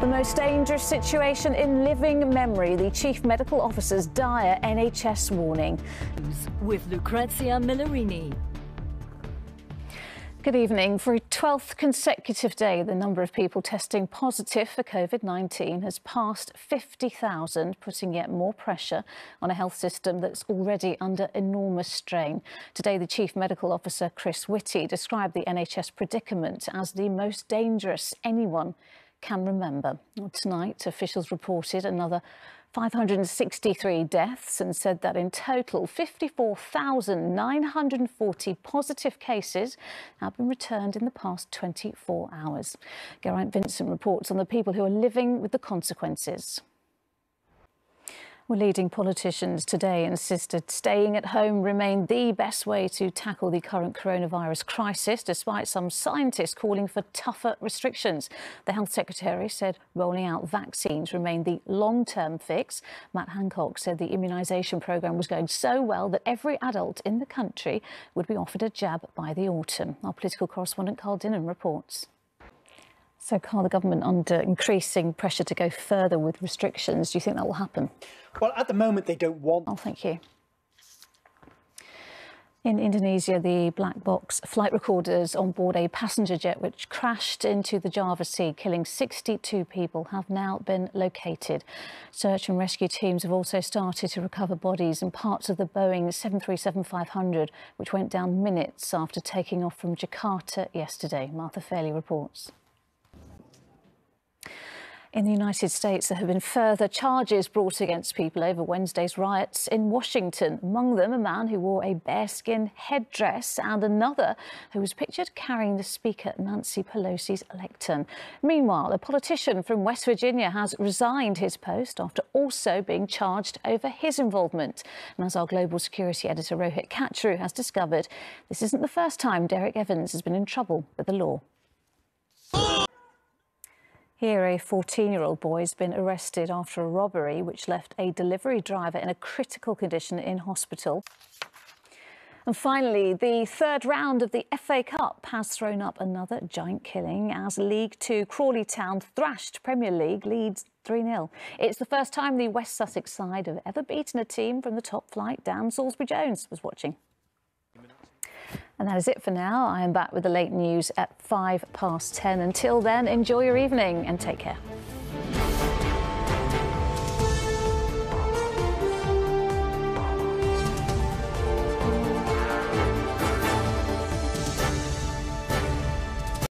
The most dangerous situation in living memory, the Chief Medical Officer's dire NHS warning. With Lucrezia Millarini. Good evening. For a 12th consecutive day, the number of people testing positive for COVID 19 has passed 50,000, putting yet more pressure on a health system that's already under enormous strain. Today, the Chief Medical Officer, Chris Whitty, described the NHS predicament as the most dangerous anyone can remember. Tonight, officials reported another 563 deaths and said that in total 54,940 positive cases have been returned in the past 24 hours. Geraint Vincent reports on the people who are living with the consequences. Well, leading politicians today insisted staying at home remained the best way to tackle the current coronavirus crisis, despite some scientists calling for tougher restrictions. The Health Secretary said rolling out vaccines remained the long-term fix. Matt Hancock said the immunisation programme was going so well that every adult in the country would be offered a jab by the autumn. Our political correspondent Carl Dinnen reports. So, Carl, the government under increasing pressure to go further with restrictions. Do you think that will happen? Well, at the moment, they don't want. Oh, thank you. In Indonesia, the black box flight recorders on board a passenger jet which crashed into the Java Sea, killing 62 people, have now been located. Search and rescue teams have also started to recover bodies and parts of the Boeing 737-500, which went down minutes after taking off from Jakarta yesterday. Martha Fairlie reports. In the United States, there have been further charges brought against people over Wednesday's riots in Washington. Among them, a man who wore a bearskin headdress and another who was pictured carrying the Speaker Nancy Pelosi's lectern. Meanwhile, a politician from West Virginia has resigned his post after also being charged over his involvement. And as our global security editor Rohit Kachru has discovered, this isn't the first time Derek Evans has been in trouble with the law. Here, a 14-year-old boy has been arrested after a robbery which left a delivery driver in a critical condition in hospital. And finally, the third round of the FA Cup has thrown up another giant killing as League Two Crawley Town thrashed Premier League Leeds 3-0. It's the first time the West Sussex side have ever beaten a team from the top flight. Dan Salisbury Jones was watching. And that is it for now. I am back with the late news at five past 10. Until then, enjoy your evening and take care.